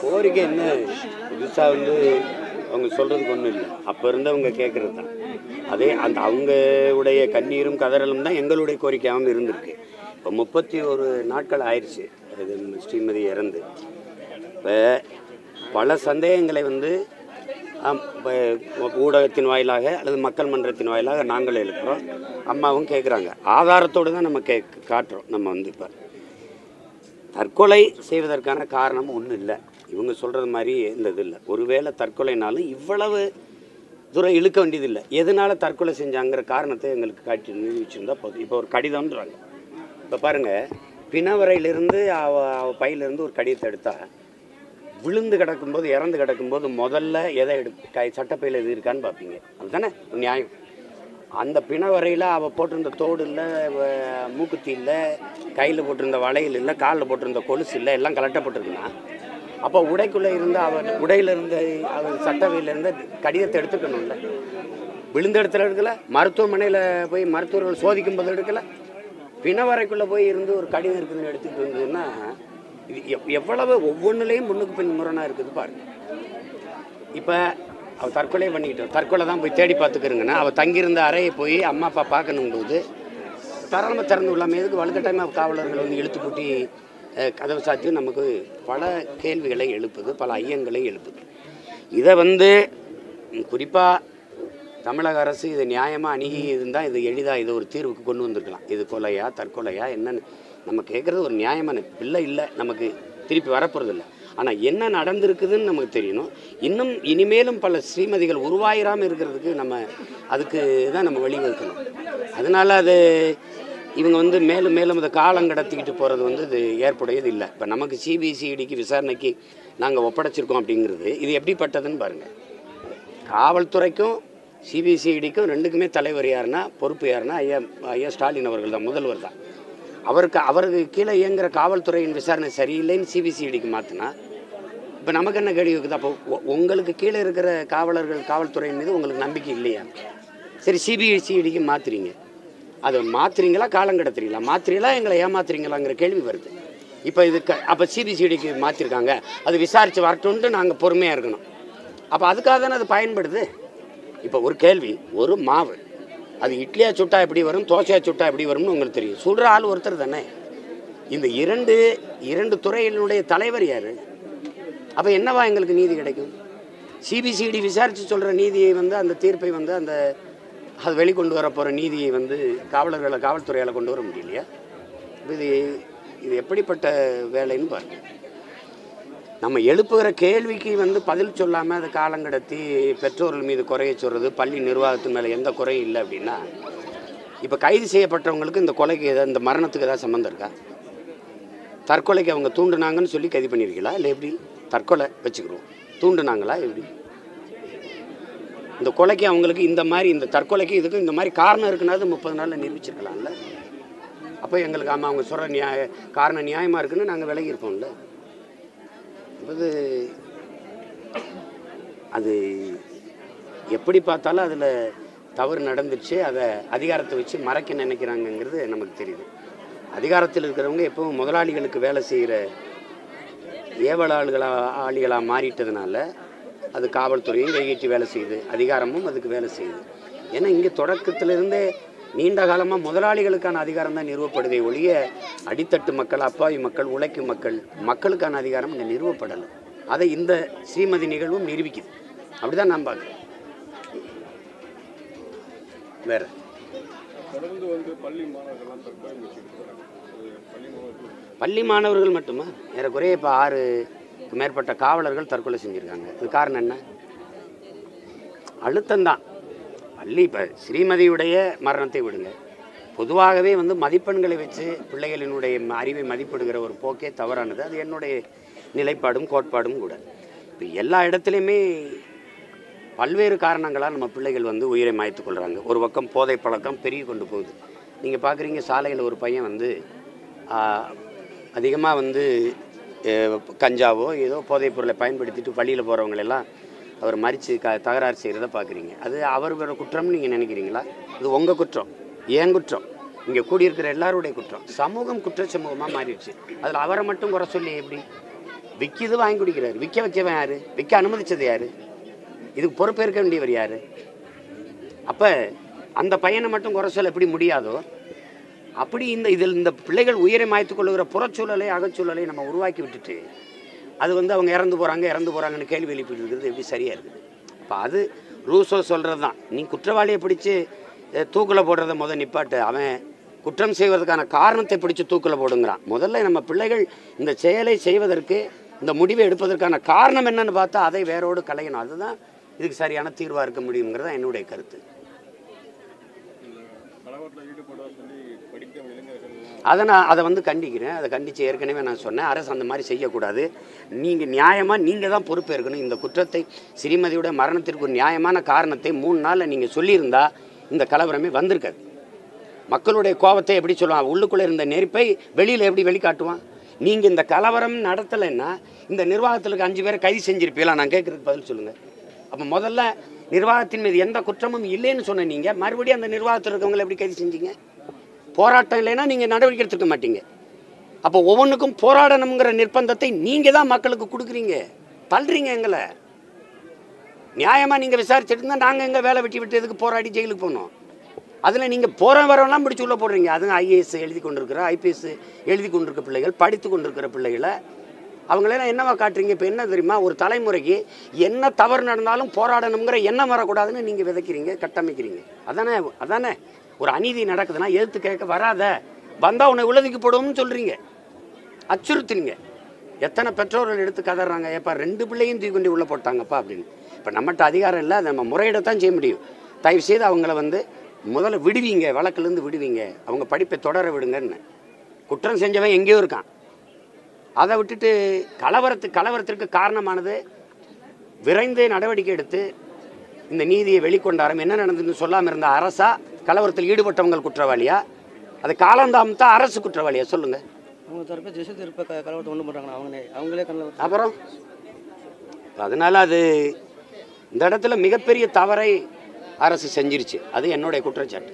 கோரிக்கை என்ன? புதுசாக வந்து அவங்க சொல்கிறதுக்கு ஒன்றும் இல்லை. அப்போ இருந்தவங்க கேட்குறது தான். அதே அந்த அவங்களுடைய கண்ணீரும் கதறலும் தான் எங்களுடைய கோரிக்கையாகவும் இருந்திருக்கு. இப்போ முப்பத்தி ஒரு நாட்கள் ஆயிடுச்சு ஸ்ரீமதி இறந்து. இப்போ பல சந்தேகங்களை வந்து ஊடகத்தின் வாயிலாக அல்லது மக்கள் மன்றத்தின் வாயிலாக நாங்கள் எழுப்புகிறோம் அம்மாவும் கேட்குறாங்க ஆதாரத்தோடு தான் நம்ம கே காட்டுறோம் நம்ம வந்து இப்போ. தற்கொலை செய்வதற்கான காரணம் ஒன்றும் இல்லை. இவங்க சொல்கிறது மாதிரி இந்த இது இல்லை. ஒருவேளை தற்கொலைனாலும் இவ்வளவு தூரம் இழுக்க வேண்டியதில்லை எதனால தற்கொலை செஞ்சாங்கிற காரணத்தை எங்களுக்கு காட்டி நிரூபிச்சிருந்தா போதும். இப்போ ஒரு கடிதம்ன்றாங்க. இப்போ பாருங்கள் பிணவரையிலிருந்து அவ அவ பையிலிருந்து ஒரு கடிதத்தை எடுத்தால் விழுந்து கிடக்கும்போது இறந்து கிடக்கும்போது முதல்ல எதை எடு கை சட்டப்பையில் எது இருக்கான்னு பார்ப்பீங்க. அதுதானே? நியாயம். அந்த பிணவரையில் அவள் போட்டிருந்த தோடு இல்லை மூக்குத்தி இல்லை கையில் போட்டிருந்த வளையல் இல்லை காலில் போட்டிருந்த கொலுசு இல்லை எல்லாம் கலட்டப்பட்டிருக்குன்னா அப்போ உடைக்குள்ளே இருந்து அவள் உடையிலிருந்து அவன் அவள் கடிதத்தை எடுத்துக்கணும்ல. விழுந்த இடத்துல எடுக்கல மருத்துவமனையில் போய் மருத்துவர்கள் சோதிக்கும் போது எடுக்கலை. பிணவரைக்குள்ளே போய் இருந்து ஒரு கடிதம் இருக்குதுன்னு எடுத்துக்கிட்டு இருந்ததுன்னா இது எவ்- எவ்வளவு ஒவ்வொன்றுலேயும் முன்னுக்கு பின் முரணாக இருக்குது பாருங்க. இப்போ அவள் தற்கொலை பண்ணிக்கிட்டோம் தற்கொலை தான் போய் தேடி பார்த்துக்கிறங்கன்னா அவள் தங்கியிருந்த அறையை போய் அம்மா அப்பா பார்க்கணும்போது தாராளமாக திறந்து விடலாமே எதுக்கு வலுக்கட்டாயமாக காவலர்கள் வந்து இழுத்து கூட்டி கதவு சாத்தி நமக்கு பல கேள்விகளை எழுப்புது பல ஐயங்களை எழுப்புது. இதை வந்து குறிப்பாக தமிழக அரசு இதை நியாயமாக அணுகி இருந்தால் இது எளிதாக இது ஒரு தீர்வுக்கு கொண்டு வந்திருக்கலாம். இது கொலையா தற்கொலையா என்னென்னு. நம்ம கேட்குறது ஒரு நியாயமான பிள்ளை இல்லை நமக்கு திருப்பி வரப்போகிறது இல்லை ஆனால் என்ன நடந்திருக்குதுன்னு நமக்கு தெரியணும். இன்னும் இனிமேலும் பல ஸ்ரீமதிகள் உருவாயிராமல் இருக்கிறதுக்கு நம்ம அதுக்கு தான் நம்ம வழிவகுக்கணும். அதனால் அது இவங்க வந்து மேலும் மேலும் அதை காலம் கடத்திக்கிட்டு போகிறது வந்து இது ஏற்புடையது இல்லை. இப்போ நமக்கு சிபிசிஐடிக்கு விசாரணைக்கு நாங்கள் ஒப்படைச்சிருக்கோம் அப்படிங்கிறது இது எப்படிப்பட்டதுன்னு பாருங்கள் காவல்துறைக்கும் சிபிசிஐடிக்கும் ரெண்டுக்குமே தலைவர் யாருன்னா பொறுப்பு யாருன்னா ஐயா ஐயா ஸ்டாலின் அவர்கள் தான் முதல்வர் தான். அவருக்கு அவருக்கு கீழே இயங்குற காவல்துறையின் விசாரணை சரியில்லைன்னு சிபிசிஐடிக்கு மாற்றினா இப்போ நமக்கு என்ன கேள்வி இருக்குது? அப்போ உங்களுக்கு கீழே இருக்கிற காவலர்கள் காவல்துறையின் மீது உங்களுக்கு நம்பிக்கை இல்லையா? சரி சிபிசிஐடிக்கு மாற்றுறீங்க அதை மாற்றுறீங்களா காலம் கடத்துறீங்களா? மாற்றுறீங்களா எங்களை ஏமாத்துறீங்களாங்கிற கேள்வி வருது. இப்போ இதுக்கு அப்போ சிபிசிஐடிக்கு மாற்றிருக்காங்க அது விசாரித்து வரட்டும்ட்டு நாங்கள் பொறுமையாக இருக்கணும். அப்போ அதுக்காக தானே அது பயன்படுது? இப்போ ஒரு கேள்வி ஒரு மாவு. அது இட்லியா சுட்டா எப்படி வரும் தோசையாக சுட்டா எப்படி வரும்னு உங்களுக்கு தெரியும். சுடுற ஆள் ஒருத்தர் தானே. இந்த இரண்டு இரண்டு துறையினுடைய தலைவர் யார்? அப்போ என்னவா எங்களுக்கு நீதி கிடைக்கும்? சிபிசிடி விசாரித்து சொல்கிற நீதியை வந்து அந்த தீர்ப்பை வந்து அந்த அது வெளிக்கொண்டு வர போகிற நீதியை வந்து காவலர்களை காவல்துறையால் கொண்டு வர முடியலையா? இது இது எப்படிப்பட்ட வேலைன்னு பாருங்கள் நம்ம எழுப்புகிற கேள்விக்கு வந்து பதில் சொல்லாமல் அது காலங்கடத்தி பெற்றோர்கள் மீது குறைய சொல்கிறது பள்ளி நிர்வாகத்தின் மேலே எந்த குறையும் இல்லை அப்படின்னா இப்போ கைது செய்யப்பட்டவங்களுக்கு இந்த கொலைக்கு எதாவது இந்த மரணத்துக்கு ஏதாவது சம்மந்தம் இருக்கா? தற்கொலைக்கு அவங்க தூண்டுனாங்கன்னு சொல்லி கைது பண்ணியிருக்கீங்களா இல்லை எப்படி? தற்கொலை வச்சுக்கிறோம். தூண்டுனாங்களா? எப்படி? இந்த கொலைக்கு அவங்களுக்கு இந்த மாதிரி இந்த தற்கொலைக்கு இதுக்கும் இந்த மாதிரி காரணம் இருக்குன்னா முப்பது நாளில் நிரூபிச்சிருக்கலாம்ல. அப்போ எங்களுக்கு ஆமாம் அவங்க சொல்கிற நியாய காரணம் நியாயமாக இருக்குன்னு நாங்கள் விலகி என்பது அது அது எப்படி பார்த்தாலும் அதில் தவறு நடந்துச்சு அதை அதிகாரத்தை வச்சு மறைக்க நினைக்கிறாங்கங்கிறது நமக்கு தெரியுது. அதிகாரத்தில் இருக்கிறவங்க எப்பவும் முதலாளிகளுக்கு வேலை செய்கிற ஏவலாளுகளாக ஆளிகளாக மாறிட்டதுனால அது காவல்துறையும் கைகட்டி வேலை செய்யுது. அதிகாரமும் அதுக்கு வேலை செய்யுது. ஏன்னா இங்கே தொடக்கத்திலிருந்தே நீண்ட காலமாக முதலாளிகளுக்கான அதிகாரம் தான் நிறுவப்படுதே ஒழிய அடித்தட்டு மக்கள் அப்பாவி மக்கள் உழைக்கும் மக்கள் மக்களுக்கான அதிகாரம் இங்கே நிறுவப்படலை அதை இந்த ஸ்ரீமதி நிகழ்வும் நிரூபிக்குது. அப்படிதான் நான் பார்க்குறேன். வேற. பள்ளி மாணவர்கள். பள்ளி மாணவர்கள் மட்டுமா? ஏறக்குறைய இப்போ ஆறுக்கு மேற்பட்ட காவலர்கள் தற்கொலை செஞ்சுருக்காங்க. இது காரணம் என்ன? அழுத்தம்தான். பள்ளி இப்போ ஸ்ரீமதியுடைய மரணத்தை விடுங்க. பொதுவாகவே வந்து மதிப்பெண்களை வச்சு பிள்ளைகளினுடைய அறிவை மதிப்பிடுகிற ஒரு போக்கே தவறானது. அது என்னுடைய நிலைப்பாடும் கோட்பாடும் கூட. இப்போ எல்லா இடத்துலையுமே பல்வேறு காரணங்களால் நம்ம பிள்ளைகள் வந்து உயிரை மாய்த்துக்கொள்கிறாங்க ஒரு பக்கம் போதை பழக்கம் பெருகி கொண்டு போகுது. நீங்கள் பார்க்குறீங்க சாலையில் ஒரு பையன் வந்து அதிகமாக வந்து கஞ்சாவோ ஏதோ போதைப் பொருளை பயன்படுத்திட்டு வழியில் போகிறவங்களெல்லாம் அவர் மறித்து க தகராறு செய்கிறத பார்க்குறீங்க. அது அவர் குற்றம்னு நீங்கள் நினைக்கிறீங்களா? இது உங்கள் குற்றம். ஏன் குற்றம்? இங்கே கூடியிருக்கிற எல்லாருடைய குற்றம். சமூகம் குற்ற சமூகமாக மாறிடுச்சு. அதில் அவரை மட்டும் குறை சொல்லி எப்படி? விற்கிது வாங்கி குடிக்கிறாரு. விற்க வைக்கவன் யார்? விற்க அனுமதித்தது யார்? இதுக்கு பொறுப்பேற்க வேண்டியவர் யார்? அப்போ அந்த பையனை மட்டும் குறை சொல்ல எப்படி முடியாதோ அப்படி இந்த இதில் இந்த பிள்ளைகள் உயிரை மாய்த்து கொள்ளுகிற புறச்சூழலை அகச்சூழலை நம்ம உருவாக்கி விட்டுட்டு அது வந்து அவங்க இறந்து போகிறாங்க இறந்து போகிறாங்கன்னு கேள்வி எழுப்பிட்டு இருக்கிறது எப்படி சரியாக இருக்குது? இப்போ அது ரூசோ சொல்கிறது தான் நீ குற்றவாளியை பிடிச்சி தூக்கில் போடுறத முதல் நிப்பாட்டு. அவன் குற்றம் செய்வதற்கான காரணத்தை பிடிச்சி தூக்கில் போடுங்கிறான். முதல்ல நம்ம பிள்ளைகள் இந்த செயலை செய்வதற்கு இந்த முடிவை எடுப்பதற்கான காரணம் என்னன்னு பார்த்தா அதை வேரோடு கலையணும் அதுதான் இதுக்கு சரியான தீர்வாக இருக்க முடியுங்கிறது தான் என்னுடைய கருத்து கலவரத்தில் ஈடுபட சொல்லி படிக்கும் இளைஞர்கள் அதை நான் அதை வந்து கண்டிக்கிறேன். அதை கண்டித்து ஏற்கனவே நான் சொன்னேன். அரசு அந்த மாதிரி செய்யக்கூடாது. நீங்கள் நியாயமாக நீங்கள் தான் பொறுப்பேற்கணும் இந்த குற்றத்தை ஸ்ரீமதியோட மரணத்திற்கு ஒரு நியாயமான காரணத்தை மூணு நாளில் நீங்கள் சொல்லியிருந்தா இந்த கலவரமே வந்திருக்காது. மக்களுடைய கோபத்தை எப்படி சொல்லுவான்? உள்ளுக்குள்ளே இருந்த நெருப்பை வெளியில் எப்படி வெளிக்காட்டுவான்? நீங்கள் இந்த கலவரம் நடத்தலைன்னா இந்த நிர்வாகத்தில் இருக்க அஞ்சு பேரை கைது செஞ்சிருப்பீங்களா? நான் கேட்குறதுக்கு பதில் சொல்லுங்கள் அப்போ முதல்ல நிர்வாகத்தின் மீது எந்த குற்றமும் இல்லைன்னு சொன்ன நீங்கள் மறுபடியும் அந்த நிர்வாகத்தில் இருக்கவங்களை எப்படி கைது செஞ்சீங்க? போராட்டம் இல்லைன்னா நீங்கள் நடவடிக்கை எடுத்துக்க மாட்டீங்க. அப்போ ஒவ்வொன்றுக்கும் போராடணுங்கிற நிர்பந்தத்தை நீங்கள் தான் மக்களுக்கு கொடுக்குறீங்க. தள்ளுறீங்க எங்களை. நியாயமாக நீங்கள் விசாரிச்சுட்டு இருந்தால் நாங்கள் எங்கே வேலை வெட்டி விட்டு எதுக்கு போராடி ஜெயிலுக்கு போனோம்? அதில் நீங்கள் போகிற வரவெல்லாம் பிடிச்சி உள்ளே போடுறீங்க. அதுவும் ஐஏஎஸ் எழுதி கொண்டிருக்கிற ஐபிஎஸ் எழுதி கொண்டிருக்க பிள்ளைகள் படித்து கொண்டிருக்கிற பிள்ளைகளை. அவங்களெல்லாம் என்னவா காட்டுறீங்க? இப்போ என்ன தெரியுமா? ஒரு தலைமுறைக்கு என்ன தவறு நடந்தாலும் போராடணுங்கிற எண்ணம் வரக்கூடாதுன்னு நீங்கள் விதைக்கிறீங்க கட்டமைக்கிறீங்க. அதானே? அதானே? ஒரு அநீதி நடக்குதுன்னா எதிர்த்து கேட்க வராத. வந்தால் உன்னை உள்ளதுக்கு போடுவோம்னு சொல்கிறீங்க அச்சுறுத்துனீங்க எத்தனை பெற்றோர்கள் எடுத்து கதறாங்க? ஏப்பா ரெண்டு பிள்ளையும் தூக்கி உள்ளே போட்டாங்கப்பா அப்படின்னு. இப்போ நம்மகிட்ட அதிகாரம் இல்லை அதை நம்ம முறையிடத்தான் செய்ய முடியும். தயவு செய்து அவங்கள வந்து முதல்ல விடுவீங்க வழக்குலேருந்து விடுவீங்க. அவங்க படிப்பை தொடர விடுங்கன்னு. குற்றம் செஞ்சவன் எங்கேயோ இருக்கான். அதை விட்டுட்டு கலவரத்து கலவரத்திற்கு காரணமானது விரைந்து நடவடிக்கை எடுத்து இந்த நீதியை வெளிக்கொண்டாரம். என்ன நடந்ததுன்னு சொல்லாமல் இருந்த அரசா கலவரத்தில் ஈடுபட்டவங்க குற்றவாளியா? அது காலந்தாமத்தா அரசு குற்றவாளியா? சொல்லுங்க. அவங்க தரப்பு திசை திருப்ப கலவரத்தை ஒன்று பண்ணுறாங்க அவங்களே அவங்களே கலவரம் அப்புறம்? அதனால அது இந்த இடத்துல மிகப்பெரிய தவறை அரசு செஞ்சிருச்சு. அது என்னுடைய குற்றச்சாட்டு.